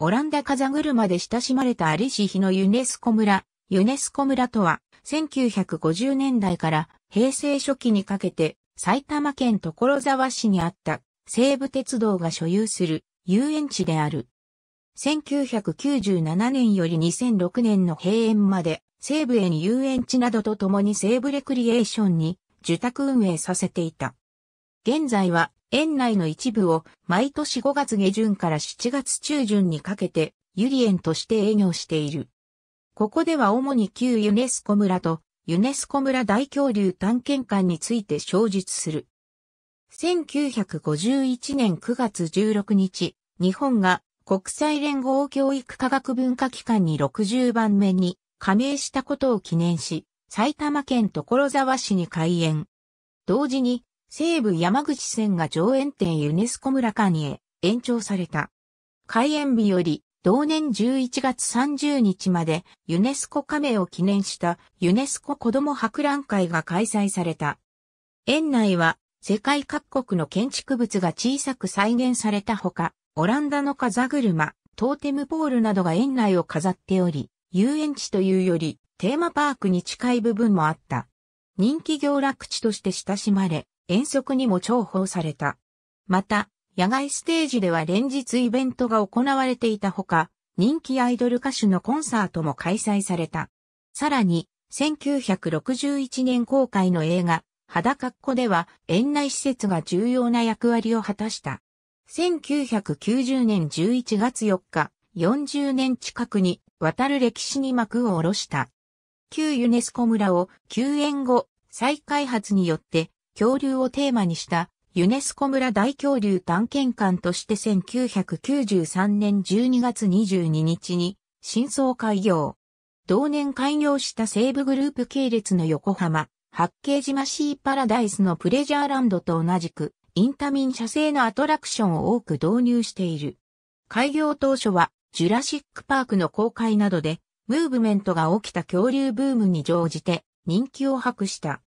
オランダ風車で親しまれたアリシヒのユネスコ村。ユネスコ村とは、1950年代から平成初期にかけて、埼玉県所沢市にあった西武鉄道が所有する遊園地である。1997年より2006年の閉園まで、西武園遊園地などと共に西武レクリエーションに受託運営させていた。現在は園内の一部を毎年5月下旬から7月中旬にかけてユリ園として営業している。ここでは主に旧ユネスコ村とユネスコ村大恐竜探検館について詳述する。1951年9月16日、日本が国際連合教育科学文化機関に60番目に加盟したことを記念し、埼玉県所沢市に開園。同時に西武山口線が上園店ユネスコ村間へ延長された。開園日より同年11月30日までユネスコ加盟を記念したユネスコ子ども博覧会が開催された。園内は世界各国の建築物が小さく再現されたほか、オランダの風車、トーテムポールなどが園内を飾っており、遊園地というよりテーマパークに近い部分もあった。人気行楽地として親しまれ、遠足にも重宝された。また、野外ステージでは連日イベントが行われていたほか、人気アイドル歌手のコンサートも開催された。さらに、1961年公開の映画、裸っ子では園内施設が重要な役割を果たした。1990年11月4日、40年近くに渡る歴史に幕を下ろした。旧ユネスコ村を休園後、再開発によって恐竜をテーマにしたユネスコ村大恐竜探検館として1993年12月22日に新装開業。同年開業した西部グループ系列の横浜、八景島シーパラダイスのプレジャーランドと同じくインタミン社製のアトラクションを多く導入している。開業当初はジュラシックパークの公開などでムーブメントが起きた恐竜ブームに乗じて人気を博した。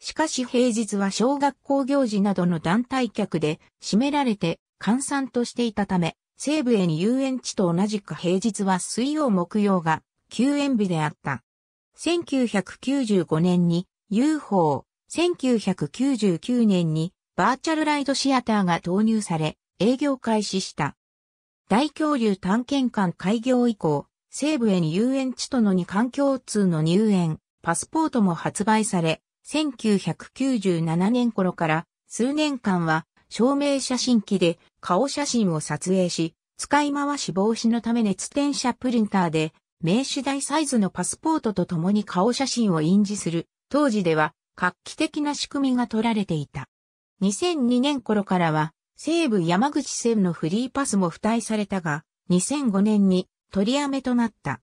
しかし平日は小学校行事などの団体客で占められて閑散としていたため、西部園遊園地と同じく平日は水曜木曜が休園日であった。1995年に UFO、1999年にバーチャルライドシアターが投入され営業開始した。大恐竜探検館開業以降、西部園遊園地との2環境通の入園、パスポートも発売され、1997年頃から数年間は証明写真機で顔写真を撮影し、使い回し防止のため熱転写プリンターで名刺大サイズのパスポートと共に顔写真を印字する当時では画期的な仕組みが取られていた。2002年頃からは西武山口線のフリーパスも付帯されたが、2005年に取りやめとなった。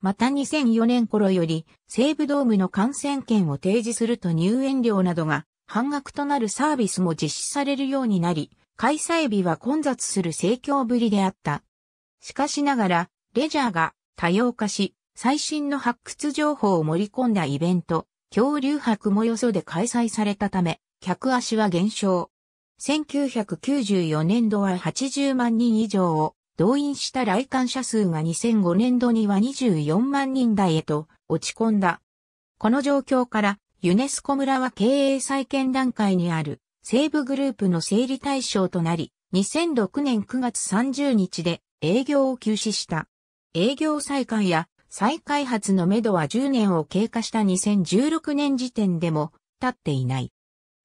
また2004年頃より西武ドームの観戦券を提示すると入園料などが半額となるサービスも実施されるようになり、開催日は混雑する盛況ぶりであった。しかしながら、レジャーが多様化し、最新の発掘情報を盛り込んだイベント、恐竜博もよそで開催されたため、客足は減少。1994年度は80万人以上を動員した来館者数が2005年度には24万人台へと落ち込んだ。この状況からユネスコ村は経営再建段階にある西部グループの整理対象となり、2006年9月30日で営業を休止した。営業再開や再開発のめどは10年を経過した2016年時点でも立っていない。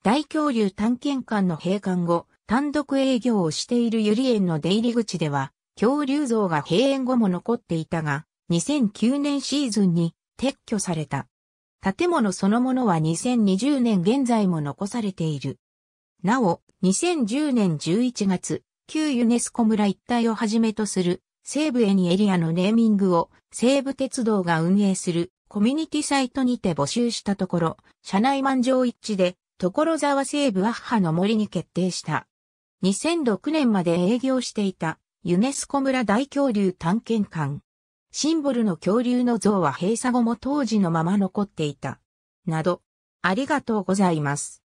大恐竜探検館の閉館後、単独営業をしているゆり園の出入り口では、恐竜像が閉園後も残っていたが、2009年シーズンに撤去された。建物そのものは2020年現在も残されている。なお、2010年11月、旧ユネスコ村一帯をはじめとする西部エニエリアのネーミングを西武鉄道が運営するコミュニティサイトにて募集したところ、社内満場一致で所沢西部アッハの森に決定した。2006年まで営業していたユネスコ村大恐竜探検館。シンボルの恐竜の像は閉鎖後も当時のまま残っていた。など、ありがとうございます。